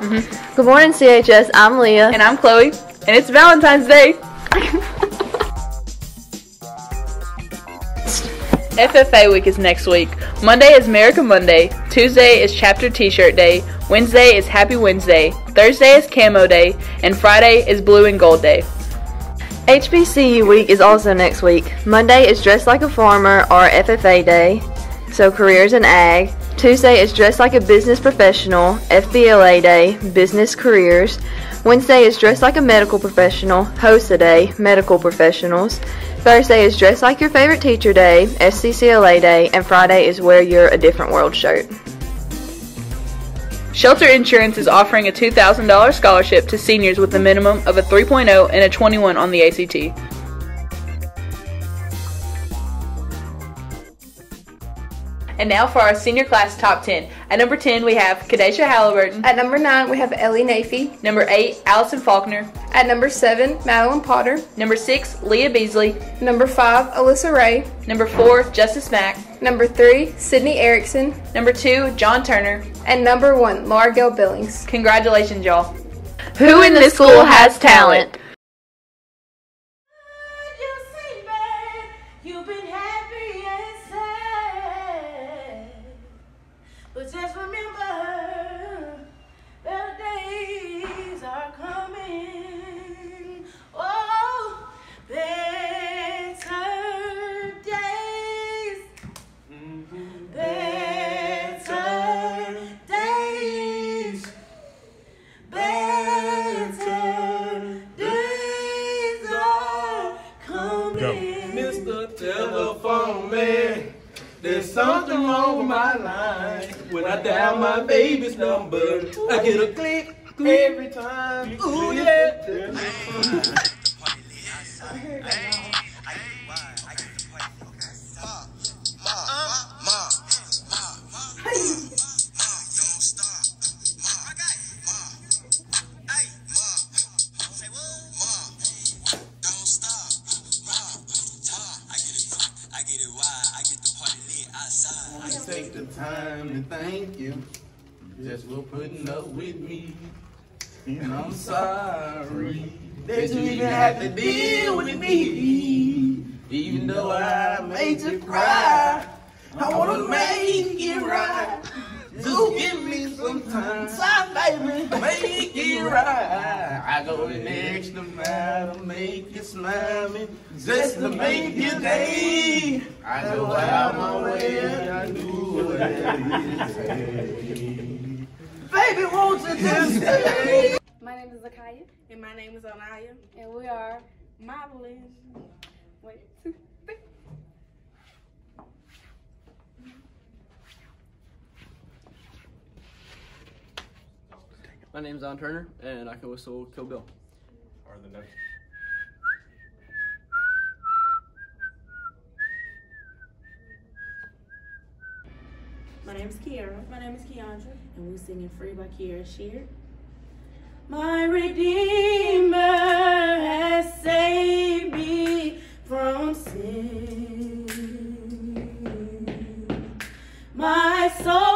Mm-hmm. Good morning, CHS. I'm Leah. And I'm Chloe. And it's Valentine's Day. FFA week is next week. Monday is America Monday. Tuesday is Chapter T-shirt Day. Wednesday is Happy Wednesday. Thursday is Camo Day. And Friday is Blue and Gold Day. HBCU week is also next week. Monday is Dress Like a Farmer or FFA Day, so careers in ag. Tuesday is Dress Like a Business Professional, FBLA Day, business careers. Wednesday is Dress Like a Medical Professional, HOSA Day, medical professionals. Thursday is Dress Like Your Favorite Teacher Day, FCCLA Day, and Friday is Wear Your A Different World shirt. Shelter Insurance is offering a $2,000 scholarship to seniors with a minimum of a 3.0 and a 21 on the ACT. And now for our senior class top 10. At number 10, we have Kadesha Halliburton. At number 9, we have Ellie Nafee. Number 8, Allison Faulkner. At number 7, Madeline Potter. Number 6, Leah Beasley. Number 5, Alyssa Ray. Number 4, Justice Mack. Number 3, Sydney Erickson. Number 2, John Turner. And number 1, Laura Gail Billings. Congratulations, y'all. Who in this school has talent? Coming. Mr. Telephone Man. There's something wrong with my line. When I dial my baby's number, I get a click every time. Ooh, yeah. take the time to thank you just for putting up with me. And I'm sorry that you even have to deal with me. Even though I made you cry, I wanna make it right. Just give me some time, baby, make it right. I go the extra mile make you smile, just to make your day. I go out my way, I do whatever you. Baby, won't you just stay? My name is Zakaya. And my name is Anaya. And we are modeling. Wait, My name's Don Turner, and I can whistle Kill Bill. Are the next. My name is Kiara. My name is Keandra. And we're singing Free by Kierra Sheard. My Redeemer has saved me from sin. My soul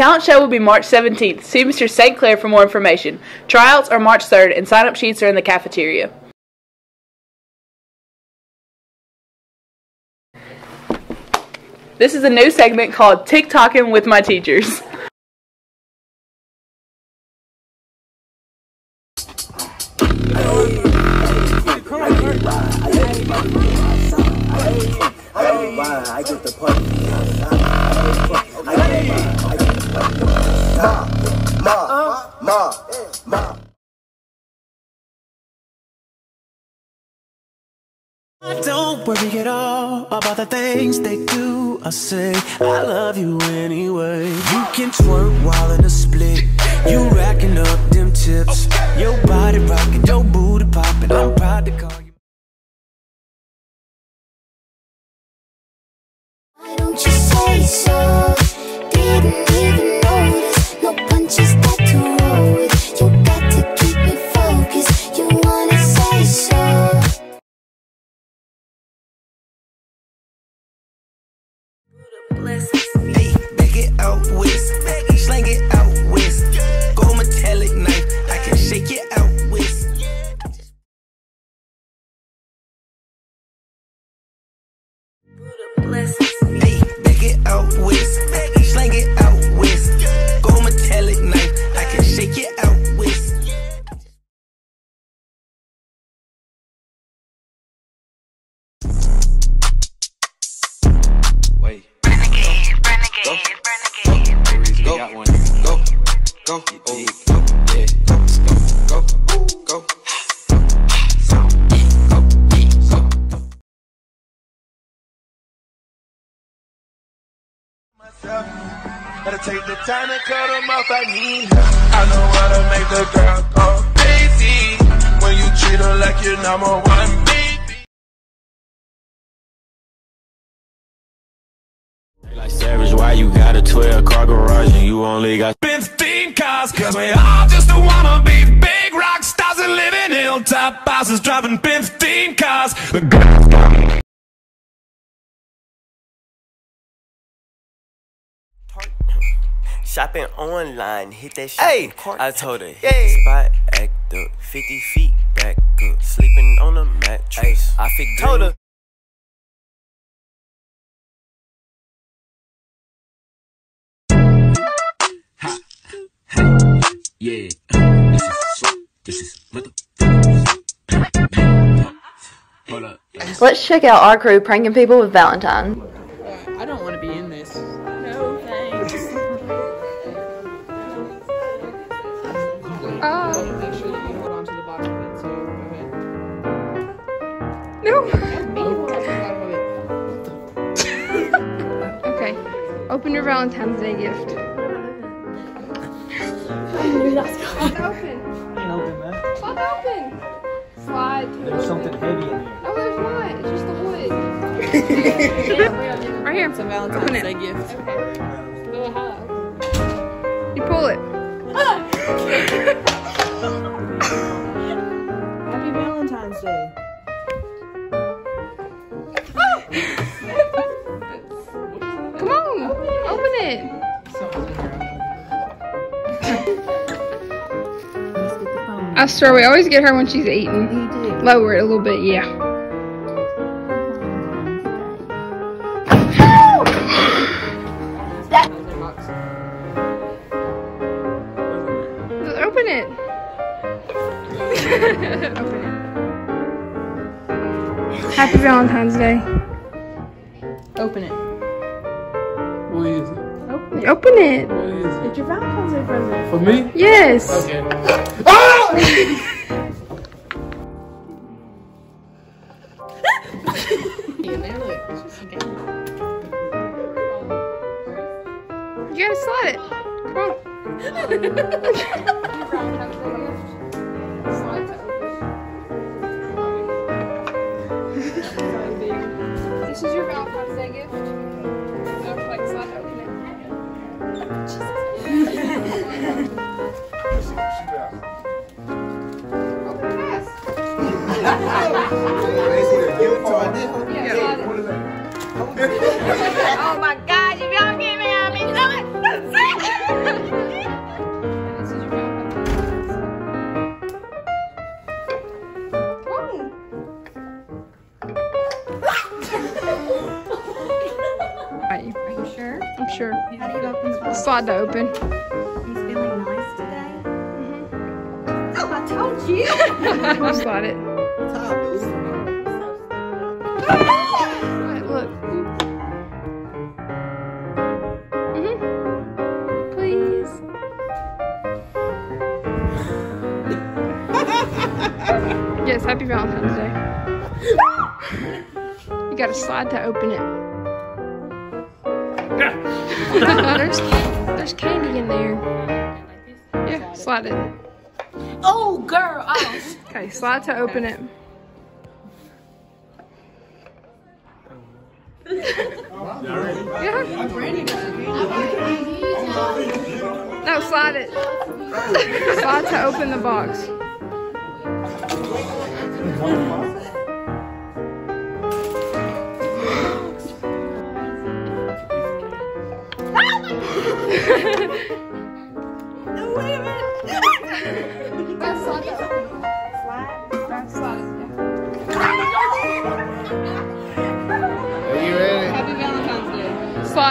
talent show will be March 17th. See Mr. St. Clair for more information. Tryouts are March 3rd, and sign up sheets are in the cafeteria. This is a new segment called TikToking with my teachers. I get the punch. Worry at all about the things they do I say. I love you anyway. You can twerk while in a split. You racking up them tips. Go. Oh, go. Yeah. Go. Go. Go. Go. Gotta take the time to cut them off, I need her. I know how to make the girl go crazy. When you treat her like your number one baby. Savage, why you got a 12 car garage and you only got 15 cars, cause we all just wanna be big rock stars and live in hilltop houses driving 15 cars. The girls got me. Shopping online, hit that shit. Hey, I told her, hit Hey. the spot, act up, 50 feet back up, sleeping on a mattress. I fit Yeah, this is this is mother. Hold up. Let's check out our crew pranking people with Valentine. I don't want to be in this. No, thanks. Oh. Make sure that you hold on to the bottom of it, so go ahead. No. okay. Open your Valentine's Day gift. Slide open. Can't open that. Slide open. Slide. There's open. something heavy in here. No, there's not. It's just the wood. right here. It's a Valentine's Day gift. Go high. You pull it. I swear, we always get her when she's eating. Lower it a little bit, yeah. Open it. Open it. Happy Valentine's Day. Open it. What is it? Open it. Open it. What is it? It's your Valentine's Day present. For me? Yes. Okay. Oh! Yeah, there, look. It's just a game. You gotta slide it. Come on. This is your Valentine's Day gift. Okay, like, slide open it. Open Oh my god, if y'all give me, I'll be Are you, Are you sure? I'm sure. How do you open the box? Slide to open. He's feeling nice today. Mm-hmm. Oh, I told you. Slide it. Mm-hmm. yes, happy Valentine's Day. you gotta slide to open it. there's, there's candy in there. Yeah, slide it. Oh, girl. Oh. okay, slide to open it. Yeah. No, slide it. slide to open the box. That's slide to open it. Slide.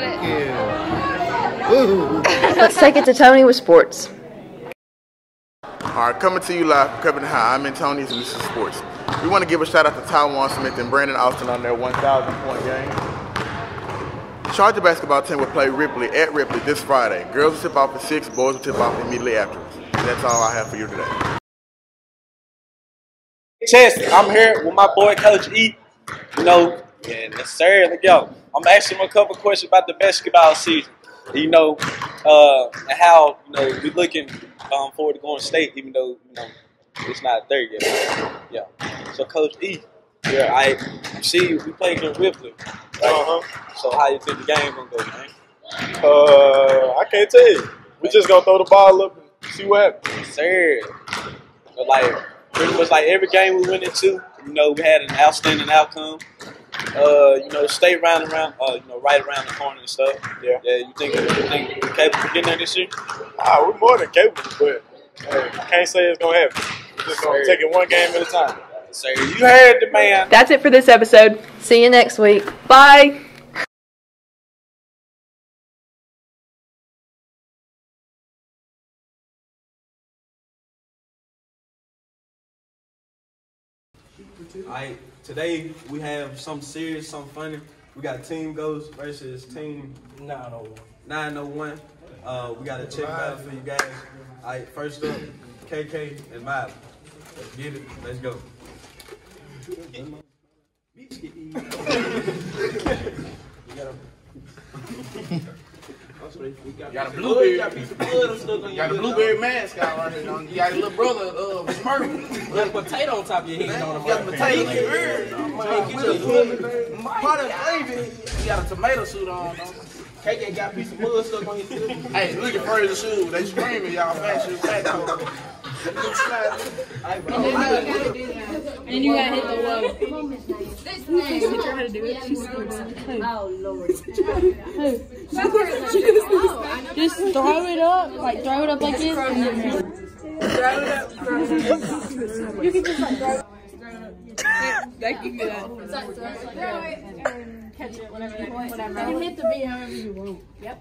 Day. Slide it. Let's take it to Tony with sports. All right, coming to you live from Covington High. I'm in Tony's and this is sports. We want to give a shout out to Taiwan Smith and Brandon Austin on their 1,000 point game. Charger basketball team will play Ripley at Ripley this Friday. Girls will tip off at 6, boys will tip off immediately afterwards. And that's all I have for you today. Chess, I'm here with my boy Coach E. You know, and yes, sir, let's go. I'm asking him a couple questions about the basketball season. You know, uh, and how you know we're looking um, forward to going to state, even though you know it's not there yet. Yeah. So Coach E, yeah, I see we played against Ripley. Right? Uh-huh. So how you think the game gonna go, man? Uh, I can't tell you. We just gonna throw the ball up and see what happens. Sir. But like pretty much like every game we went into, you know, we had an outstanding outcome. Uh, you know, stay round around, uh, you know, right around the corner and stuff. Yeah. Yeah. You think you think we're capable of getting there this year? Ah, we're more than capable, but hey, can't say it's gonna happen. We're just gonna take it one game at a time. Sir, you heard the man. That's it for this episode. See you next week. Bye. Alright, today we have something serious, something funny. We got Team Ghost versus Team 901. 901. Uh, we got a check battle for you guys. Alright, first up, KK and Miley. Let's get it. Let's go. Got a blueberry. Got a blueberry mask out right here. You got your little brother, uh, Smurf. Got a potato on top of your head. You got a potato head. Part of the gravy. You got a tomato suit on. though. KK got a piece of mud stuck on his foot. Hey, look at Fraser shoes. They screaming, y'all fast shoes, fat toe. And then you gotta hit the low. Teach her how to do it. She's Oh, Lord. Just throw it up, like throw it up like this, and then throw it up. You can just like throw it. You can do that. Throw it and catch it, whatever. Whatever. You can hit the beat however you want. Yep.